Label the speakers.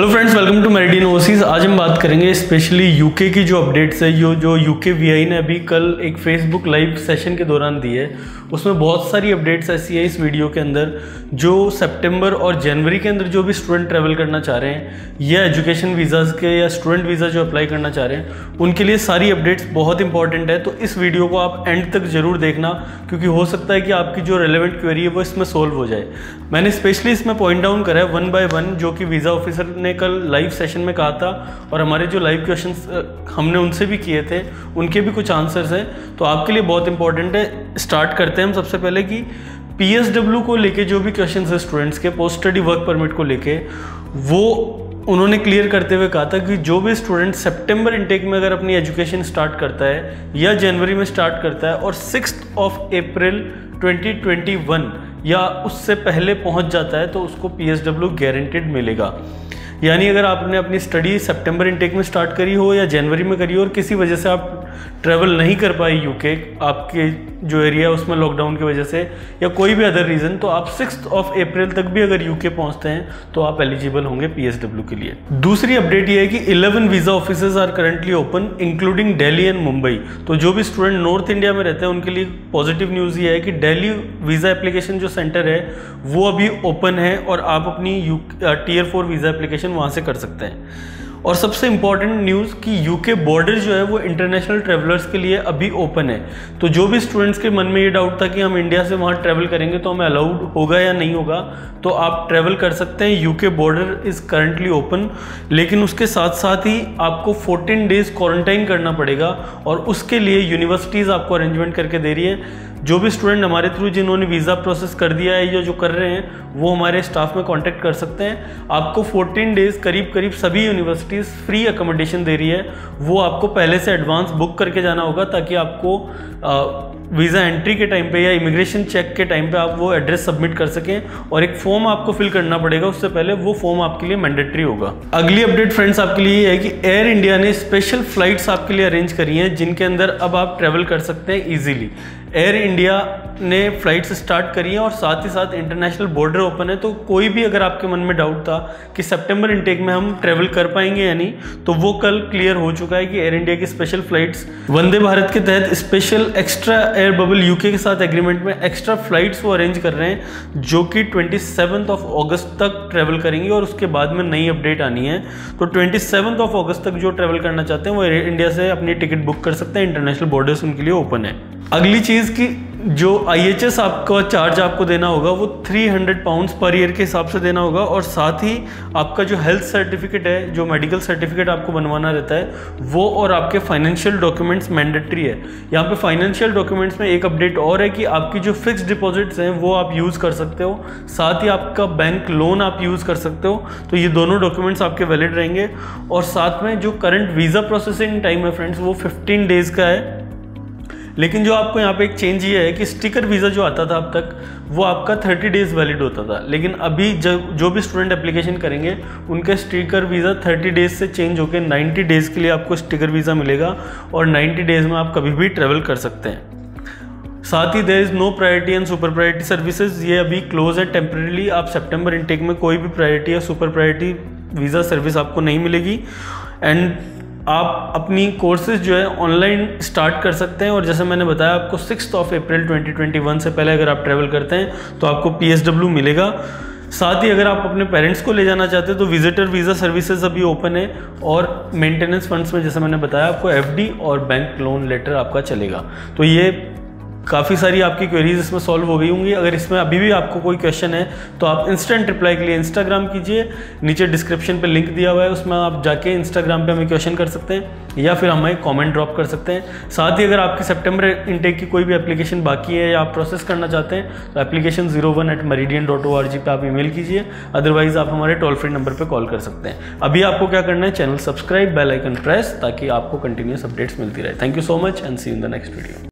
Speaker 1: Hello friends welcome to Meridian Overseas आज हम बात करेंगे स्पेशली यूके की जो अपडेट्स है, यो जो यूके वीआई ने अभी कल एक फेसबुक लाइव सेशन के दौरान दी है। उसमें बहुत सारी अपडेट्स ऐसी है इस वीडियो के अंदर, जो सितंबर और जनवरी के अंदर जो भी स्टूडेंट ट्रैवल करना चाह रहे हैं, या एजुकेशन वीज़ाज़ के, या स्टूडेंट वीज़ा जो अप्लाई करना चाह रहे हैं, उनके लिए सारी अपडेट्स बहुत इंपॉर्टेंट है। तो इस वीडियो को आप एंड तक ज़रूर देखना, क्योंकि हो सकता है कि आपकी जो रेलिवेंट क्वेरी है, वो इसमें सोल्व हो जाए। मैंने स्पेशली इसमें पॉइंट डाउन करा है वन बाय वन जो कि वीज़ा ऑफिसर ने कल लाइव सेशन में कहा था, और हमारे जो लाइव क्वेश्चन हमने उनसे भी किए थे, उनके भी कुछ आंसर्स हैं। तो आपके लिए बहुत इंपॉर्टेंट है। स्टार्ट करते हैं हम सबसे पहले कि पी को लेके जो भी क्वेश्चन है स्टूडेंट्स के पोस्ट स्टडी वर्क परमिट को लेके, वो उन्होंने क्लियर करते हुए कहा था कि जो भी स्टूडेंट सितंबर इनटेक में अगर अपनी एजुकेशन स्टार्ट करता है, या जनवरी में स्टार्ट करता है और सिक्स ऑफ़ अप्रैल 2021 या उससे पहले पहुँच जाता है तो उसको डब्ल्यू गारंटेड मिलेगा। यानी अगर आपने अपनी स्टडी सितंबर इनटेक में स्टार्ट करी हो या जनवरी में करी हो और किसी वजह से आप ट्रैवल नहीं कर पाए यूके आपके जो एरिया है उसमें लॉकडाउन की वजह से, या कोई भी अदर रीज़न तो आप सिक्स ऑफ़ अप्रैल तक भी अगर यूके पहुँचते हैं तो आप एलिजिबल होंगे पीएसडब्ल्यू के लिए। दूसरी अपडेट ये है कि 11 visa office are currently open including Delhi and Mumbai तो जो भी स्टूडेंट नॉर्थ इंडिया में रहते हैं, उनके लिए पॉजिटिव न्यूज़ ये है कि दिल्ली वीज़ा एप्लीकेशन जो सेंटर है, वो अभी ओपन है और आप अपनी टीयर फोर वीज़ा एप्लीकेशन वहाँ से कर सकते हैं। और सबसे इंपॉर्टेंट न्यूज़ कि यूके बॉर्डर जो है वो इंटरनेशनल ट्रेवलर्स के लिए अभी ओपन है। तो जो भी स्टूडेंट्स के मन में ये डाउट था कि हम इंडिया से वहाँ ट्रैवल करेंगे तो हमें अलाउड होगा या नहीं होगा तो आप ट्रैवल कर सकते हैं। UK border is currently open लेकिन उसके साथ साथ ही आपको 14 डेज़ क्वारंटाइन करना पड़ेगा और उसके लिए यूनिवर्सिटीज़ आपको अरेंजमेंट करके दे रही है। जो भी स्टूडेंट हमारे थ्रू जिन्होंने वीज़ा प्रोसेस कर दिया है या जो कर रहे हैं, वो हमारे स्टाफ में कांटेक्ट कर सकते हैं। आपको 14 डेज़ करीब करीब सभी यूनिवर्सिटीज़ फ्री अकोमोडेशन दे रही है, वो आपको पहले से एडवांस बुक करके जाना होगा ताकि आपको वीज़ा एंट्री के टाइम पे या इमिग्रेशन चेक के टाइम पे आप वो एड्रेस सबमिट कर सकें और एक फॉर्म आपको फिल करना पड़ेगा, उससे पहले वो फॉर्म आपके लिए मैंडेटरी होगा। अगली अपडेट फ्रेंड्स आपके लिए ये है कि एयर इंडिया ने स्पेशल फ्लाइट्स आपके लिए अरेंज करी हैं, जिनके अंदर अब आप ट्रेवल कर सकते हैं ईजिली एयर इंडिया ने फ्लाइट्स स्टार्ट करी हैं और साथ ही साथ इंटरनेशनल बॉर्डर ओपन है तो कोई भी अगर आपके मन में डाउट था कि सितंबर इनटेक में हम ट्रेवल कर पाएँगे या नहीं तो वो कल क्लियर हो चुका है कि एयर इंडिया की स्पेशल फ्लाइट्स वंदे भारत के तहत special extra air bubble UK के साथ एग्रीमेंट में एक्स्ट्रा फ्लाइट्स वो अरेंज कर रहे हैं, जो कि ट्वेंटी ऑफ़ अगस्त तक ट्रेवल करेंगी और उसके बाद में नई अपडेट आनी है। तो ट्वेंटी ऑफ़ अगस्त तक जो ट्रैवल करना चाहते हैं, वो एयर इंडिया से अपनी टिकट बुक कर सकते हैं इंटरनेशनल बॉर्डर्स उनके लिए ओपन है। अगली चीज़ की जो IHS आपका चार्ज आपको देना होगा, वो 300 पाउंड्स पर ईयर के हिसाब से देना होगा और साथ ही आपका जो हेल्थ सर्टिफिकेट है, जो मेडिकल सर्टिफिकेट आपको बनवाना रहता है, वो और आपके फाइनेंशियल डॉक्यूमेंट्स मैंडेटरी है। यहाँ पे फाइनेंशियल डॉक्यूमेंट्स में एक अपडेट और है कि आपकी जो फिक्स डिपॉजिट्स हैं, वो आप यूज़ कर सकते हो। साथ ही आपका बैंक लोन आप यूज़ कर सकते हो। तो ये दोनों डॉक्यूमेंट्स आपके वैलिड रहेंगे। और साथ में जो करंट वीज़ा प्रोसेसिंग टाइम है फ्रेंड्स वो फिफ्टीन डेज़ का है। लेकिन जो आपको यहाँ पे एक चेंज ये है कि स्टिकर वीज़ा जो आता था अब तक, वो आपका 30 डेज़ वैलिड होता था। लेकिन अभी जब, जो भी स्टूडेंट एप्लीकेशन करेंगे, उनका स्टिकर वीज़ा 30 डेज़ से चेंज होकर 90 डेज़ के लिए आपको स्टिकर वीज़ा मिलेगा और 90 डेज़ में आप कभी भी ट्रेवल कर सकते हैं। साथ ही there is no priority and super priority services ये अभी क्लोज है टेम्परेली आप सेप्टेम्बर इनटेक में कोई भी प्रायोरिटी या सुपर प्रायोरिटी वीज़ा सर्विस आपको नहीं मिलेगी। एंड आप अपनी कोर्सेज जो है ऑनलाइन स्टार्ट कर सकते हैं और जैसे मैंने बताया आपको सिक्स ऑफ़ अप्रैल 2021 से पहले अगर आप ट्रैवल करते हैं तो आपको पी मिलेगा। साथ ही अगर आप अपने पेरेंट्स को ले जाना चाहते हैं तो विजिटर वीज़ा सर्विसेज़ अभी ओपन है और मेंटेनेंस फंड्स में जैसे मैंने बताया, आपको एफडी और बैंक लोन लेटर आपका चलेगा। तो ये काफ़ी सारी आपकी क्वेरीज इसमें सॉल्व हो गई होंगी। अगर इसमें अभी भी आपको कोई क्वेश्चन है तो आप इंस्टेंट रिप्लाई के लिए इंस्टाग्राम कीजिए। नीचे डिस्क्रिप्शन पे लिंक दिया हुआ है, उसमें आप जाके इंस्टाग्राम पे हमें क्वेश्चन कर सकते हैं, या फिर हमें कमेंट ड्रॉप कर सकते हैं। साथ ही अगर आपकी सेप्टेम्बर इनटेक की कोई भी एप्लीकेशन बाकी है या आप प्रोसेस करना चाहते हैं तो application zero one eight meridian dot O R G पर आप ईमेल कीजिए। अदरवाइज़ आप हमारे टोल फ्री नंबर पर कॉल कर सकते हैं। अभी आपको क्या करना है channel subscribe bell icon press ताकि आपको कंटिन्यूस अपडेट्स मिलती रहे। Thank you so much and see in the next video